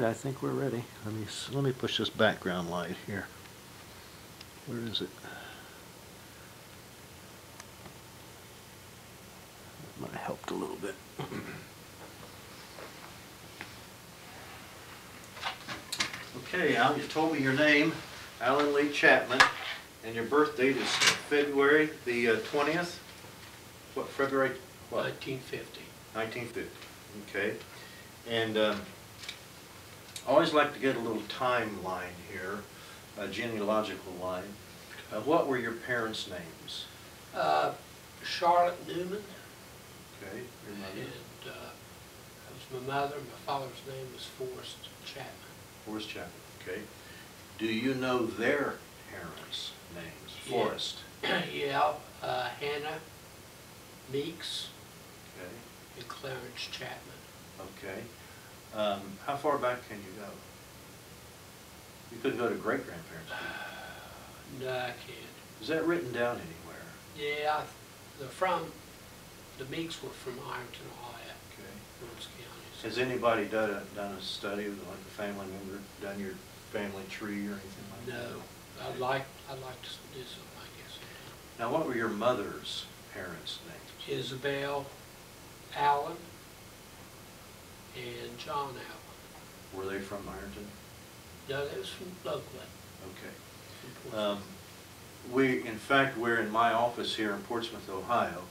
right, I think we're ready. Let me, let me push this background light here. Where is it? That might have helped a little bit. Okay, Al, you told me your name, Alan Lee Chapman, and your birth date is February the uh, twentieth? What, February, what? 1950. 1950, okay. And um, I always like to get a little timeline here, a genealogical line. Uh, What were your parents' names? Uh, Charlotte Newman, Okay, your and mother, uh, that was my mother. My father's name was Forrest Chapman. Forrest Chapman, okay. Do you know their parents' names? Yeah. Forrest, yeah, uh, Hannah Meeks okay, and Clarence Chapman. okay. Um, How far back can you go? You couldn't go to great-grandparents. No, I can't. Is that written down anywhere? Yeah, they're from, the Meeks were from Ironton, Ohio, Okay. County. Has anybody done a, done a study of like a family member, done your family tree or anything like that? No, I'd like, I'd like to do something, I guess. Now, what were your mother's parents' names? Isabel Allen and John Allen. Were they from Ironton? No, they was from Loveland. Okay. from Portsmouth. Um, We, in fact, we're in my office here in Portsmouth, Ohio,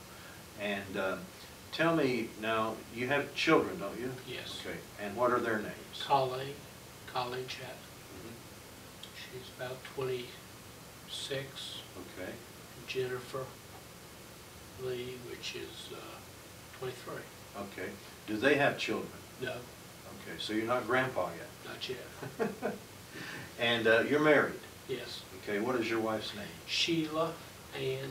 and um, tell me now, you have children, don't you? Yes. Okay, and what are their names? Colleen, Colleen Chapman. Mhm. She's about twenty-six. Okay, Jennifer Lee, which is uh, twenty-three. okay. Do they have children? No, Okay, so you're not grandpa yet? not yet. And uh, you're married? Yes, Okay, what is your wife's name? Sheila Ann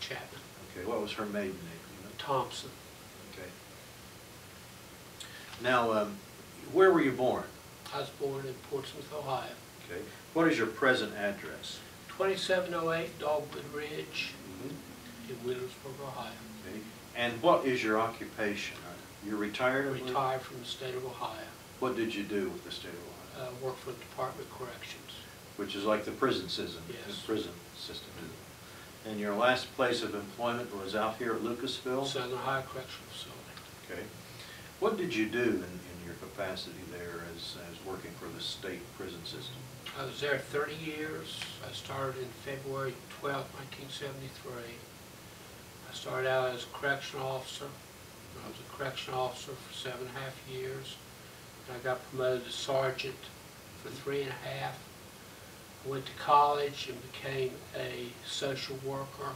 Chapman Okay, what was her maiden name? you know? Thompson. Okay. Now, um, where were you born? I was born in Portsmouth, Ohio. Okay. What is your present address? Twenty-seven oh eight Dogwood Ridge in Wheelersburg, Ohio. Okay. And what is your occupation? You're retired? I believe? Retired from the state of Ohio. What did you do with the state of Ohio? Uh, Worked for the Department of Corrections. Which is like the prison system? Yes. The prison system. And your last place of employment was out here at Lucasville? Southern Ohio Correctional Facility. Okay. What did you do in, in your capacity there as, as working for the state prison system? I was there thirty years. I started in February 12, nineteen seventy-three. I started out as a correctional officer. I was a correction officer for seven and a half years. And I got promoted to sergeant for three and a half. I went to college and became a social worker.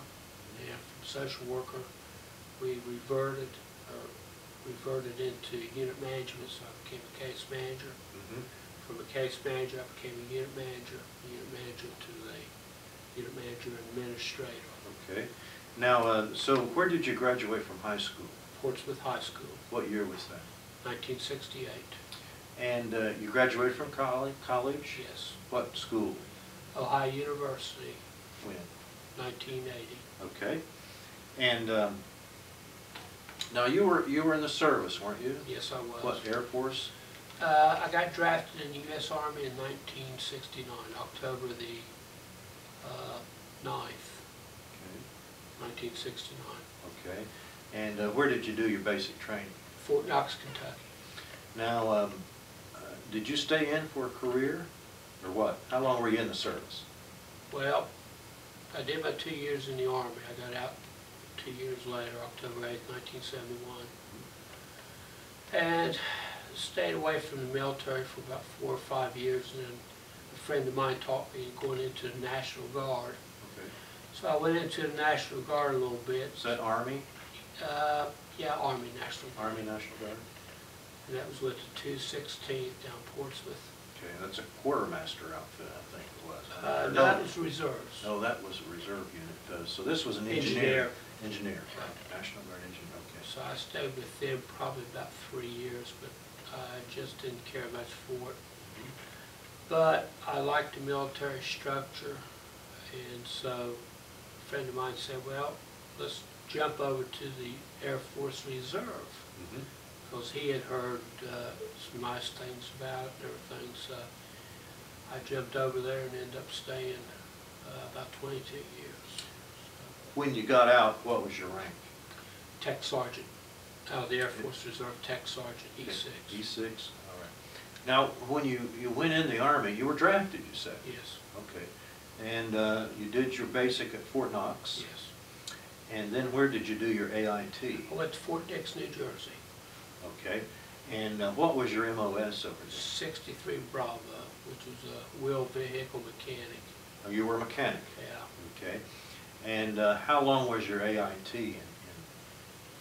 And from social worker, we reverted, or reverted into unit management, so I became a case manager. From a case manager, I became a unit manager, unit manager to a unit manager and administrator, Okay. Now, uh, so where did you graduate from high school? Portsmouth High School, What year was that? 1968. And uh, you graduated from college? College? Yes. What school? Ohio University, When? 1980. Okay. And um, now you were you were in the service, weren't you? Yes, I was. What Air Force? Uh, I got drafted in the U.S. Army in 1969, October the uh, 9th, 1969, Okay. And uh, where did you do your basic training? Fort Knox, Kentucky. Now, um, uh, did you stay in for a career, or what? How long were you in the service? Well, I did my two years in the Army. I got out two years later, October 8th, 1971. And stayed away from the military for about four or five years, and then a friend of mine taught me going into the National Guard. Okay. So I went into the National Guard a little bit. Is that Army? Uh, yeah, Army National Guard. Army National Guard? And that was with the 216th down Portsmouth. Okay, that's a quartermaster outfit, I think it was. Uh, no, that was reserves. No, that was a reserve unit. Uh, So this was an engineer? Engineer. Engineer, right. National Guard engineer, okay. So I stayed with them probably about three years, but I just didn't care much for it. But I liked the military structure, and so a friend of mine said, well, let's jump over to the Air Force Reserve. Mhm. because he had heard uh, some nice things about it and everything, so I jumped over there and ended up staying uh, about 22 years. So, When you got out, what was your rank? Tech sergeant, out of the Air Force Reserve Tech Sergeant, E E6. E six, all right. Now, when you, you went in the Army, you were drafted, you said? Yes, Okay. And uh, you did your basic at Fort Knox? yes. And then where did you do your AIT? I went to Fort Dix, New Jersey, Okay. And uh, what was your MOS over there? 63 Bravo, which was a wheel vehicle mechanic, Oh, You were a mechanic? yeah. Okay. And uh, how long was your AIT in, in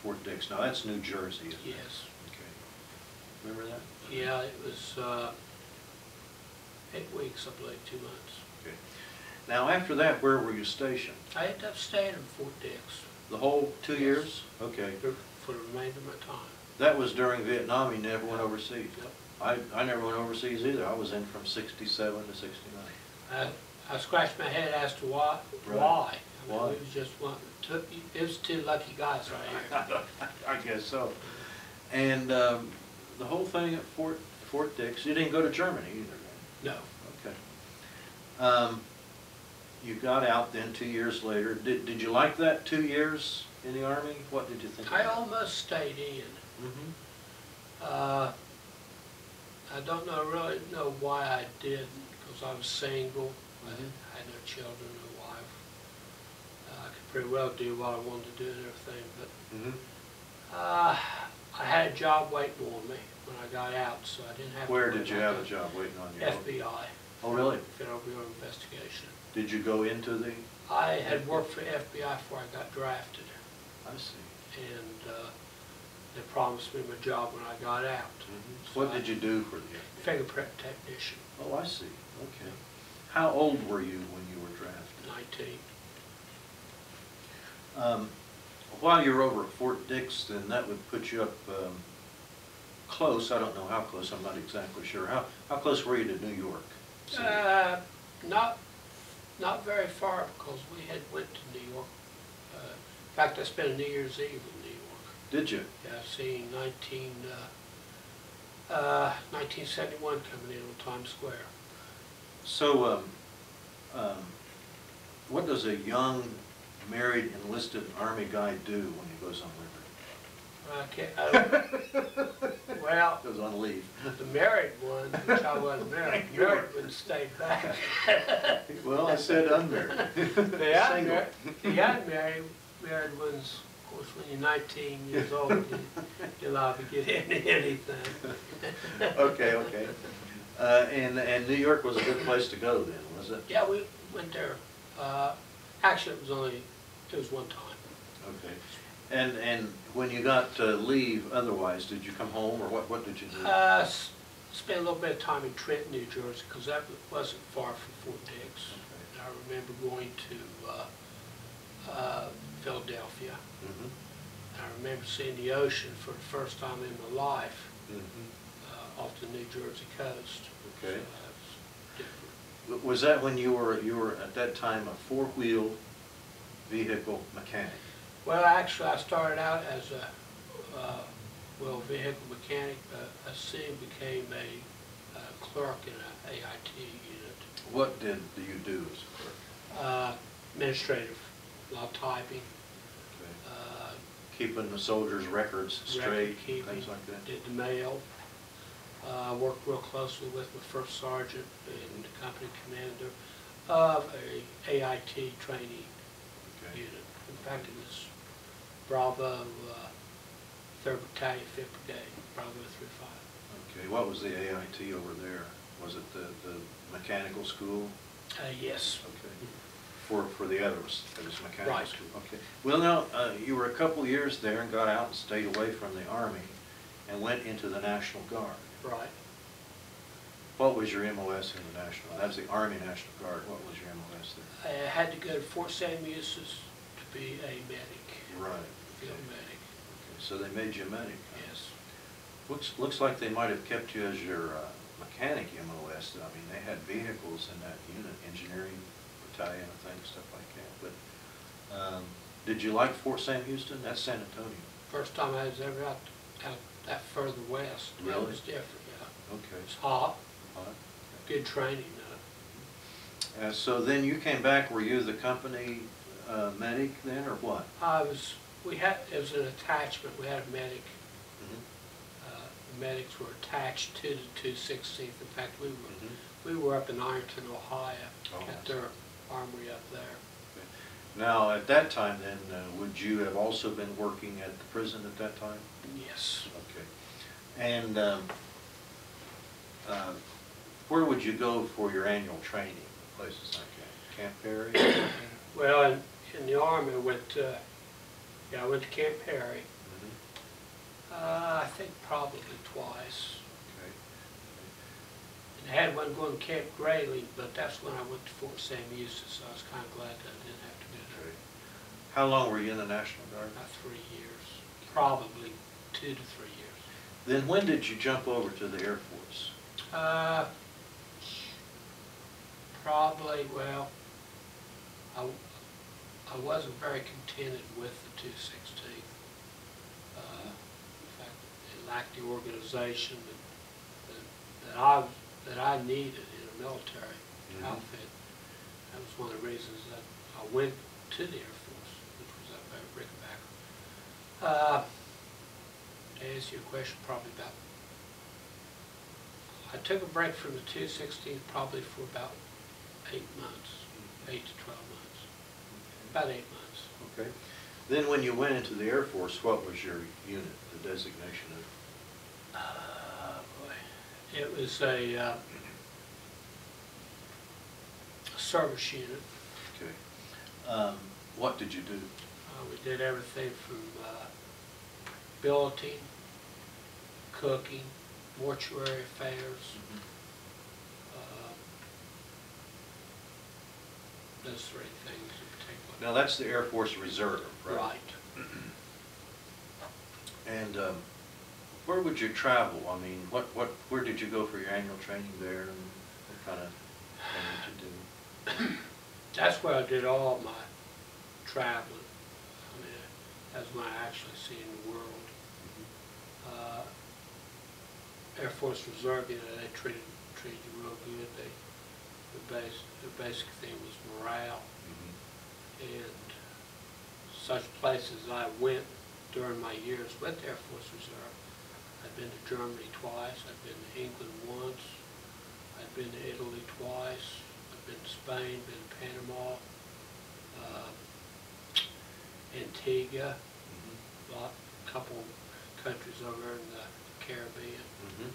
Fort Dix? Now, that's New Jersey, isn't it? Yes. Okay. Remember that? Yeah, it was uh, eight weeks, I believe, two months. Okay. Now, after that, where were you stationed? I ended up staying in Fort Dix The whole two Yes. years? Okay. for the remainder of my time. That was during Vietnam, you never went overseas? Yep. I, I never went overseas either. I was in from sixty-seven to sixty-nine. I I scratched my head as to why, Right. why. I mean, Why? we was just one, took, it was two lucky guys right here. I guess so. And um, the whole thing at Fort, Fort Dix, you didn't go to Germany either, No. Okay. Um, You got out then two years later. Did, did you like that two years in the Army? What did you think? I almost stayed in. Mm -hmm. Uh, I don't know, really know why I didn't, because I was single, I Mhm. had no children, no wife. Uh, I could pretty well do what I wanted to do and everything, but Mhm. uh, I had a job waiting on me when I got out, so I didn't have to. Where did you have a job waiting on you? FBI, Oh, really? Federal Bureau of Investigation. Did you go into the, I had worked for FBI before I got drafted, I see. and uh, they promised me my job when I got out. Mhm. What did you do for the FBI? Fingerprint technician, Oh, I see, okay. How old were you when you were drafted? 19. Um, While you were over at Fort Dix, then that would put you up um, close, I don't know how close, I'm not exactly sure. How, how close were you to New York? Uh, not, not very far, because we had went to New York. Uh, In fact, I spent a New Year's Eve in New York. Did you? Yeah, seeing 19, uh, uh, 1971 coming in on Times Square. So, um, um, what does a young, married, enlisted Army guy do when he goes on can't, I- well, Goes on leave. the married ones, which I wasn't married, married ones stayed back. Well, I said unmarried. The unmarried, the unmarried, married ones, of course, when you're 19 years old, you- you're allowed to get into anything. Okay, okay. Uh, and, and New York was a good place to go then, was it? Yeah, we went there, uh, actually, it was only, it was one time. Okay. And, and when you got to leave otherwise, did you come home or what, what did you do? Uh, s- spent a little bit of time in Trenton, New Jersey, because that wasn't far from Fort Dix. I remember going to, uh, uh, Philadelphia. Mhm, I remember seeing the ocean for the first time in my life, mhm. uh, off the New Jersey coast. Okay. So that was different. W- Was that when you were, you were at that time a four-wheel vehicle mechanic? Well, actually, I started out as a, uh, well, vehicle mechanic, but I soon became a uh, clerk in an AIT unit. What did do you do as a clerk? Uh, Administrative, a lot of typing, Okay. uh, Keeping the soldiers' records straight, record-keeping, things like that? did the mail. Uh, Worked real closely with my first sergeant and the company commander of a AIT training Okay. unit. In fact, it was Bravo, uh, Third Battalion, Fifth Brigade, Bravo three five. Okay, what was the AIT over there? Was it the, the mechanical school? Uh, yes. Okay. For, for the others, it was mechanical Right. school? Okay. Well, now, uh, you were a couple years there and got out and stayed away from the Army and went into the National Guard. Right. What was your MOS in the National, that's the Army National Guard, what was your MOS there? I had to go to Fort Sam Eustis to be a medic, Right. Field Okay. medic, Okay, So they made you a medic? huh? yes. Looks, looks like they might have kept you as your uh, mechanic MOS. I mean, they had vehicles in that unit, engineering battalion, I think, stuff like that. But, um, did you like Fort Sam Houston? That's San Antonio. First time I was ever out, out that further west. That Really? was different, yeah. Okay. It's hot, All good training, uh. Uh, so then you came back, were you the company, uh, medic then, or what? I was, we had, it was an attachment, we had a medic, Mhm. uh, medics were attached to the two sixteenth. In fact, we were, Mhm. we were up in Ironton, Ohio, Oh, at their armory up there. Now, at that time then, uh, would you have also been working at the prison at that time? Yes. Okay. And um, uh, where would you go for your annual training? Places like that? Camp Perry? Well, in, in the army, went, to yeah, I went to Camp Perry, Mhm. uh, I think probably twice. Okay. And I had one going to Camp Grayling, but that's when I went to Fort Sam Houston, so I was kind of glad that I didn't have to go there. Okay. How long were you in the National Guard? About three years, probably two to three years. Then when did you jump over to the Air Force? Uh, Probably, well, I, I wasn't very contented with the two sixteen. Uh, In fact, it lacked the organization that, that- that I, that I needed in a military Mhm. outfit. That was one of the reasons that I went to the Air Force, which was up at Rickenbacker. Uh, To answer your question, probably about I took a break from the two sixteen probably for about eight months, eight to twelve months, about eight months. Okay. Then when you went into the Air Force, what was your unit, the designation of? Oh, boy. It was a, uh, service unit. Okay. Um, What did you do? Uh, we did everything from, uh, billeting, cooking, mortuary affairs, uh, those three things. Now, that's the Air Force Reserve, right? Right. And um, where would you travel? I mean, what, what, where did you go for your annual training there and what kind of thing did you do? That's where I did all my traveling. I mean, that's when I actually seen the world. Uh, Air Force Reserve, you know, they treated, treated you real good. They, the base, the basic thing was morale. And such places I went during my years with Air Force Reserve. I've been to Germany twice, I've been to England once, I've been to Italy twice, I've been to Spain, been to Panama, uh, Antigua, Mhm. a lot, couple countries over in the Caribbean. Mhm.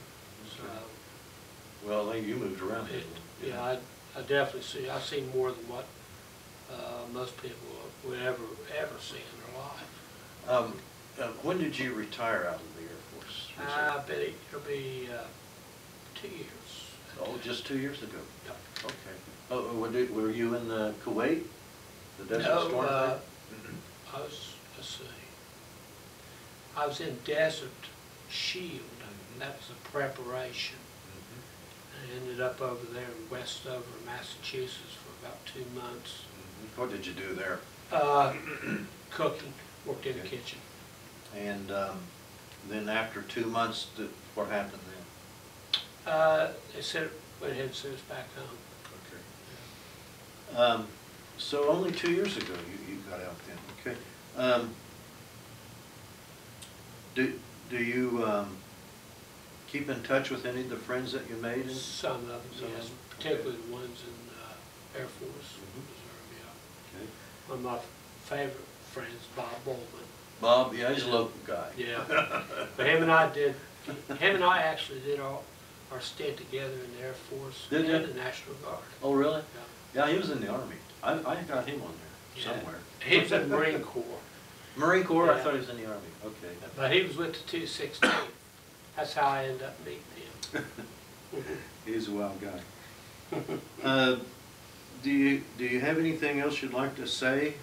So, Okay. Well, then you moved around. it, yeah, I, I definitely see, I've seen more than what, uh, most people would ever, ever see in their life. Um, uh, When did you retire out of the Air Force? I bet it- it'll be, uh, two years. Oh, just two years ago? Okay. Oh, were you- were you in the Kuwait? The Desert No, Storm uh. I was, let's see, I was in Desert Shield, and that was a preparation. Mhm. I ended up over there in Westover, Massachusetts for about two months. What did you do there? Uh, cooking, worked in the Okay. kitchen. And um, then after two months, th- what happened then? Uh, they said, went ahead and sent us back home. Okay. Um, So only two years ago you, you got out then, okay. Um, Do, do you um, keep in touch with any of the friends that you made? in- Some of them, Some of yes, them? particularly the ones in uh, Air Force Mhm. Okay. One of my favorite friends, Bob Bowman. Bob, yeah, he's a local guy. Yeah. But him and I did, him and I actually did our, our stint together in the Air Force Did and you? the National Guard. Oh, really? Yeah. Yeah, he was in the Army. I, I got him on there Yeah. somewhere. He was in the Marine Corps, Marine Corps, I thought he was in the Army, okay. but he was with the two sixteen. That's how I ended up meeting him. He's a wild guy. Uh, Do you, do you have anything else you'd like to say?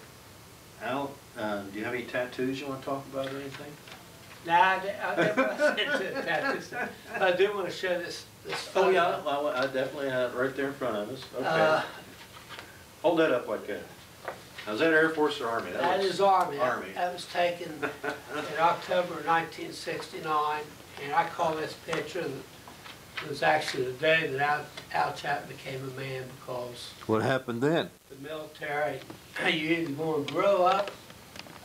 Al, uh, do you have any tattoos you want to talk about or anything? Nah, I I never tattoos. I do want to show this, this Oh, photo. yeah, well, I definitely have it right there in front of us. Uh, Okay. Hold that up like that. Now, is that Air Force or Army? That looks- is Army. That- Army. That was taken in October nineteen sixty-nine, and I call this picture, it was actually the day that Al, Al Chapman became a man because What happened then? the military, you either gonna grow up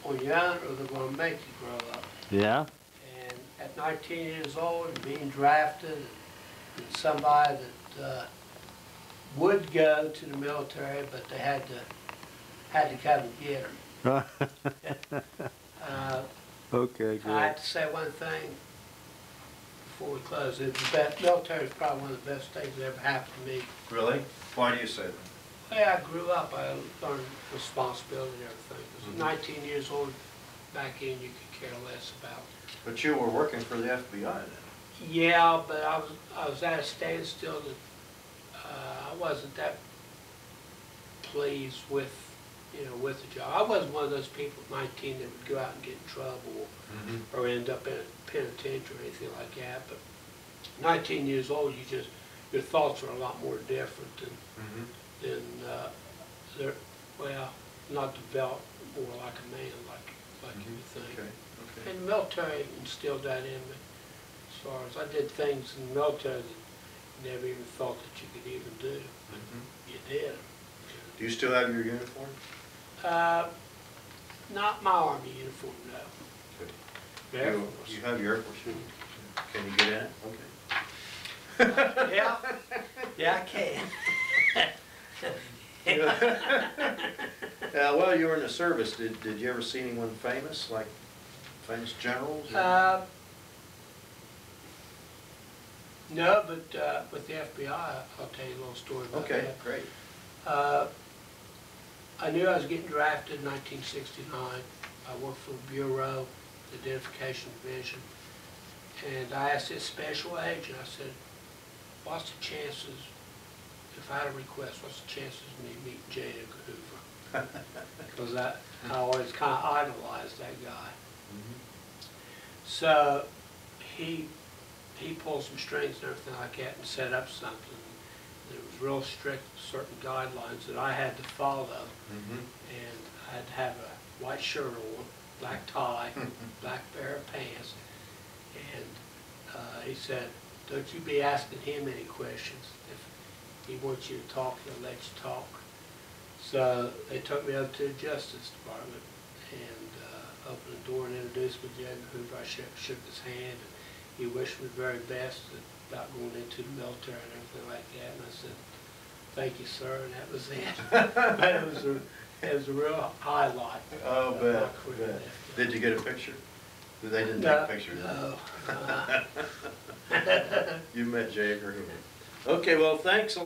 on your own or they're gonna make you grow up. Yeah? And at 19 years old and being drafted, and somebody that uh, would go to the military, but they had to, had to come and get her. Uh, Okay, I great. have to say one thing before we close. It's the best, military is probably one of the best things that ever happened to me. Really? Why do you say that? Well, I grew up, I learned responsibility and everything. 'Cause Mhm. at 19 years old, back in, you could care less about But you were working for the FBI then? Yeah, but I was, I was at a standstill that, uh, I wasn't that pleased with, you know, with the job. I wasn't one of those people in my team that would go out and get in trouble Mm-hmm. or end up in a penitentiary or anything like that, but nineteen years old, you just, your thoughts are a lot more different than, Mm-hmm. than, uh, they're, well, not developed more like a man, like, like you would think. Okay, okay. And the military instilled that in me, as far as I did things in the military that you never even thought that you could even do. Mhm. You did. Do you still have your uniform? Uh, not my army uniform, no. Good. Air You- Force. You have your Air Force uniform? Can you get in it? Okay. Yeah, yeah, I can. Yeah, well, you were in the service, did, did you ever see anyone famous, like famous generals? or- Uh, no, but, uh, with the FBI, I'll tell you a little story about that. Okay, great. Uh, I knew I was getting drafted in 1969. I worked for the Bureau, the Identification Division. And I asked this special agent, I said, what's the chances, if I had a request, what's the chances of me meeting J. Edgar Hoover? Because I, I always kind of idolized that guy. Mhm. So he, he pulled some strings and everything like that and set up something. There was real strict, certain guidelines that I had to follow. Mhm. And I had to have a white shirt on, black tie, black pair of pants. And uh, he said, don't you be asking him any questions. If he wants you to talk, he'll let you talk. So they took me up to the Justice Department and uh, opened the door and introduced me to. Hoover. I shook, shook his hand and he wished me the very best about going into the military and everything like that. And I said, thank you, sir, and that was it. It was a, it was a real highlight. Oh, of my bet, career. bet. Did you get a picture? They didn't No, take pictures? No. You met J. Edgar Okay, well, thanks a